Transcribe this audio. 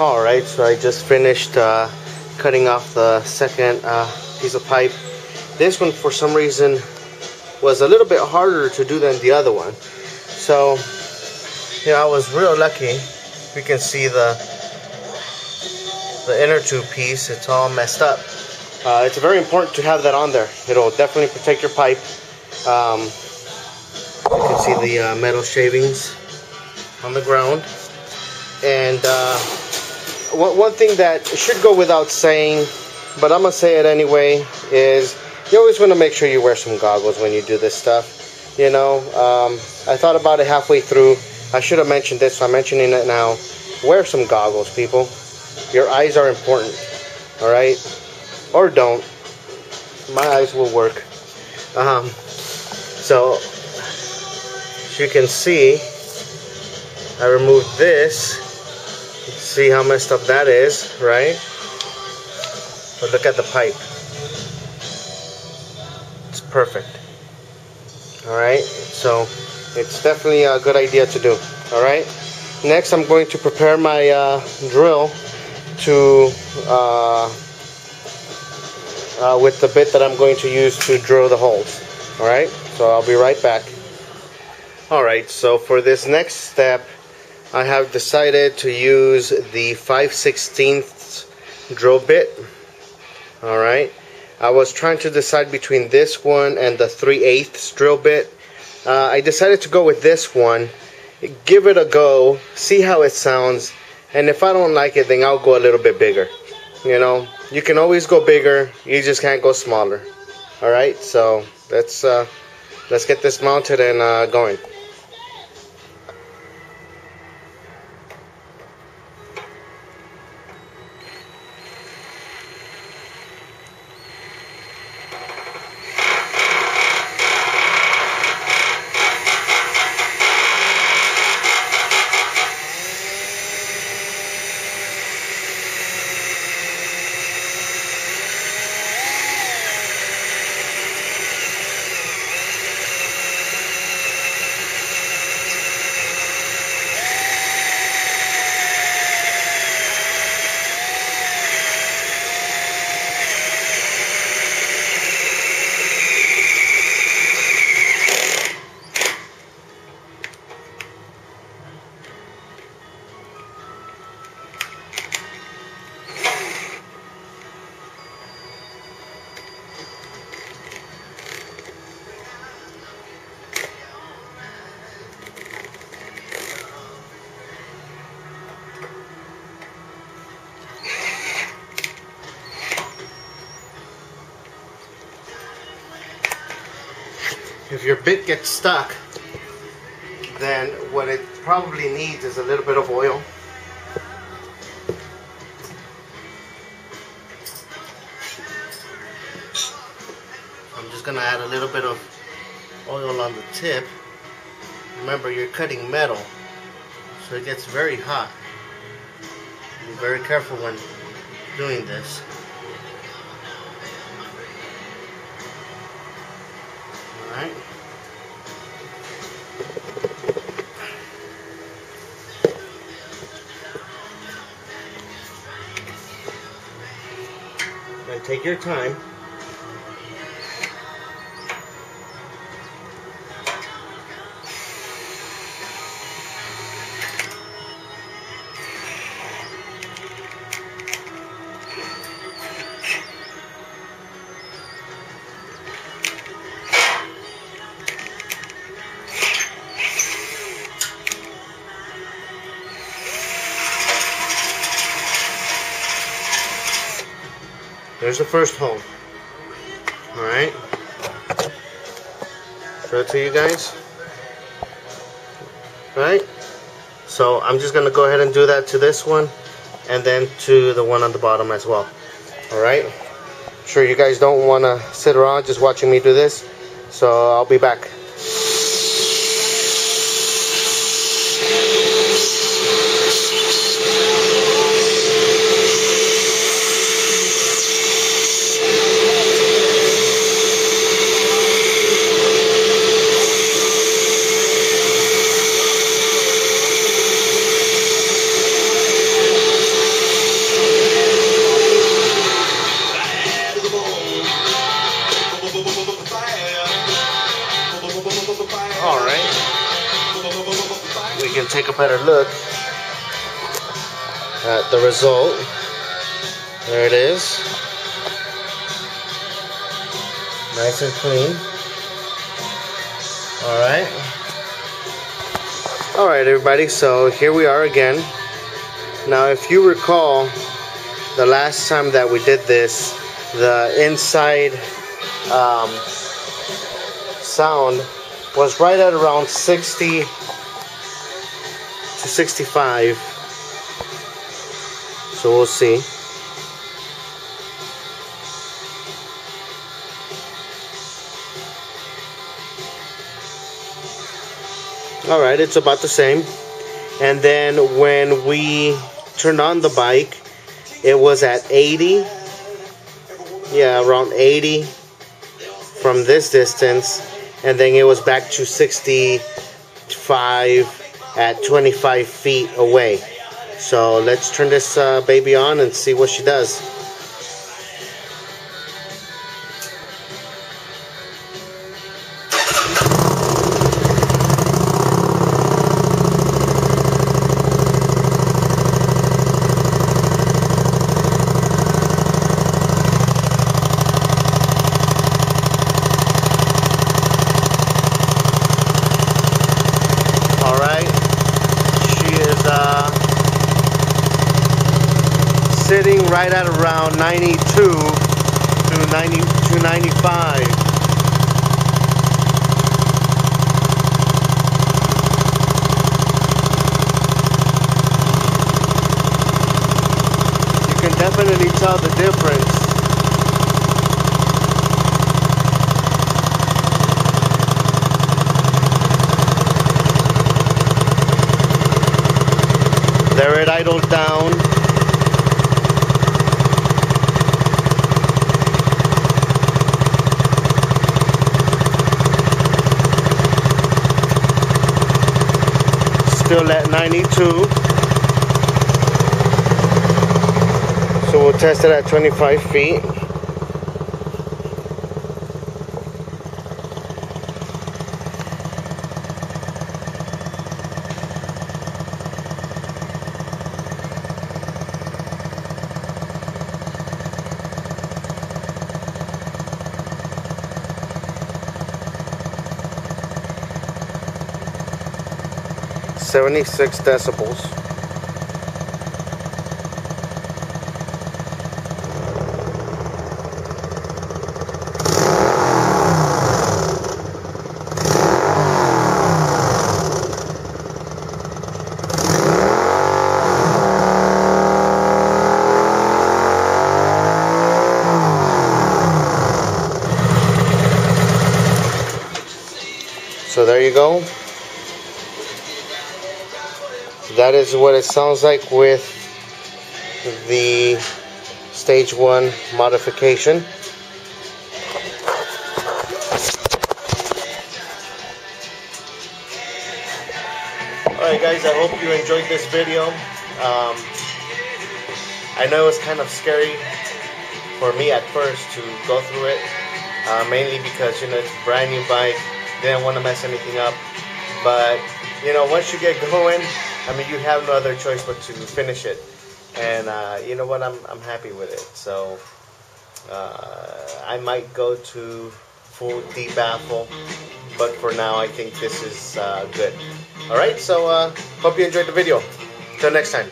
Alright, so I just finished uh, cutting off the second uh, piece of pipe. This one, for some reason, was a little bit harder to do than the other one. So, yeah, I was real lucky. You can see the the inner tube piece, it's all messed up. Uh, it's very important to have that on there. It'll definitely protect your pipe. Um, you can see the uh, metal shavings on the ground. And uh, one, thing that should go without saying, but I'm to say it anyway, is you always want to make sure you wear some goggles when you do this stuff. You know, um, I thought about it halfway through. I should have mentioned this, so I'm mentioning it now. Wear some goggles, people. Your eyes are important, all right? Or don't. My eyes will work. Um, so, as you can see, I removed this. See how messed up that is, right? But look at the pipe. It's perfect. Alright, so it's definitely a good idea to do. Alright, next I'm going to prepare my uh, drill to uh, uh, with the bit that I'm going to use to drill the holes. Alright, so I'll be right back. Alright, so for this next step, I have decided to use the 5 16th drill bit. Alright, I was trying to decide between this one and the 3 8 drill bit. Uh, I decided to go with this one, give it a go, see how it sounds, and if I don't like it, then I'll go a little bit bigger. You know, you can always go bigger. You just can't go smaller. All right, so let's uh, let's get this mounted and uh, going. If your bit gets stuck, then what it probably needs is a little bit of oil. I'm just gonna add a little bit of oil on the tip. Remember, you're cutting metal, so it gets very hot. Be very careful when doing this. Take your time. There's the first hole. Alright. Show it to you guys. Alright. So I'm just going to go ahead and do that to this one and then to the one on the bottom as well. Alright. Sure you guys don't want to sit around just watching me do this. So I'll be back. Can take a better look at the result. There it is. Nice and clean. Alright. Alright everybody, so here we are again. Now if you recall, the last time that we did this, the inside um, sound was right at around 60 to 65. So we'll see. Alright, it's about the same. And then when we turned on the bike, it was at 80. Yeah, around 80 from this distance. And then it was back to 65 at 25 feet away. So let's turn this uh, baby on and see what she does. Uh, sitting right at around 92 to 90 to 95. You can definitely tell the difference. There it idled down. still at 92. So we'll test it at 25 feet. Seventy-six decibels. So there you go that is what it sounds like with the stage one modification. Alright guys I hope you enjoyed this video. Um, I know it was kind of scary for me at first to go through it uh, mainly because you know it's a brand new bike. Didn't want to mess anything up. But you know once you get going I mean, you have no other choice but to finish it. And uh, you know what? I'm I'm happy with it. So uh, I might go to full debaffle, but for now, I think this is uh, good. All right. So uh, hope you enjoyed the video. Till next time.